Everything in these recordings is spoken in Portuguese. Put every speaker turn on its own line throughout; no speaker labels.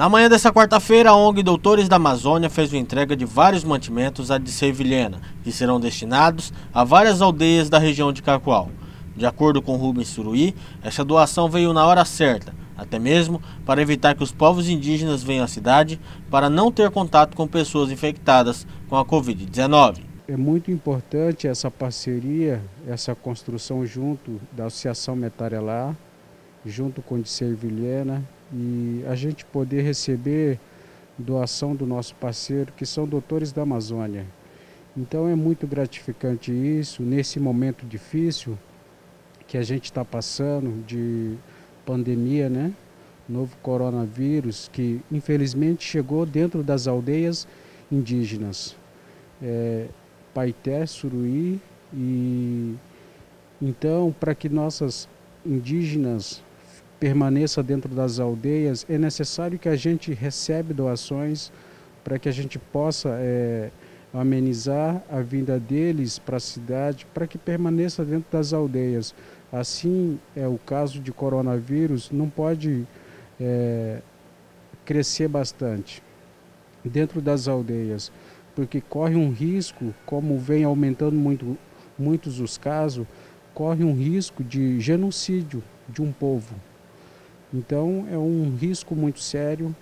Na manhã dessa quarta-feira, a ONG Doutores da Amazônia fez uma entrega de vários mantimentos à de Sevilhena, que serão destinados a várias aldeias da região de Cacoal. De acordo com Rubens Suruí, essa doação veio na hora certa, até mesmo para evitar que os povos indígenas venham à cidade para não ter contato com pessoas infectadas com a Covid-19.
É muito importante essa parceria, essa construção junto da Associação Metarelar, junto com a de Servilhena, e a gente poder receber doação do nosso parceiro, que são doutores da Amazônia. Então é muito gratificante isso, nesse momento difícil que a gente está passando de pandemia, né? Novo coronavírus, que infelizmente chegou dentro das aldeias indígenas. É, Paité, Suruí e então para que nossas indígenas permaneça dentro das aldeias, é necessário que a gente recebe doações para que a gente possa é, amenizar a vinda deles para a cidade, para que permaneça dentro das aldeias. Assim é o caso de coronavírus, não pode é, crescer bastante dentro das aldeias, porque corre um risco, como vem aumentando muito, muitos os casos, corre um risco de genocídio de um povo. Então é um risco muito sério.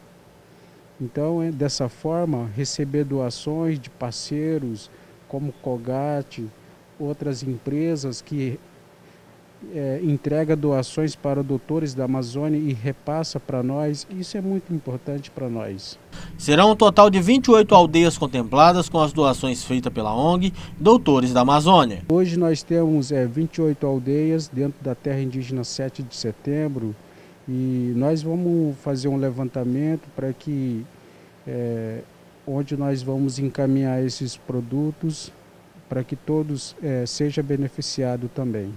Então, é, dessa forma, receber doações de parceiros como Cogate, outras empresas que é, entrega doações para doutores da Amazônia e repassa para nós, isso é muito importante para nós.
Serão um total de 28 aldeias contempladas com as doações feitas pela ONG Doutores da Amazônia.
Hoje nós temos é, 28 aldeias dentro da terra indígena 7 de setembro, e nós vamos fazer um levantamento para que é, onde nós vamos encaminhar esses produtos para que todos é, seja beneficiado também.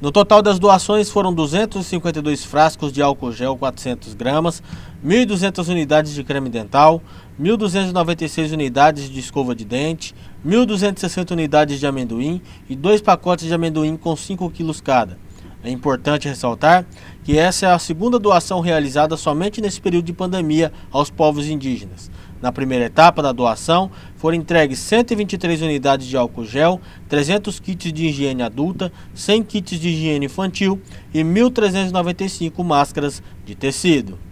No total das doações foram 252 frascos de álcool gel 400 gramas, 1.200 unidades de creme dental, 1.296 unidades de escova de dente, 1.260 unidades de amendoim e dois pacotes de amendoim com 5 quilos cada. É importante ressaltar que essa é a segunda doação realizada somente nesse período de pandemia aos povos indígenas. Na primeira etapa da doação, foram entregues 123 unidades de álcool gel, 300 kits de higiene adulta, 100 kits de higiene infantil e 1.395 máscaras de tecido.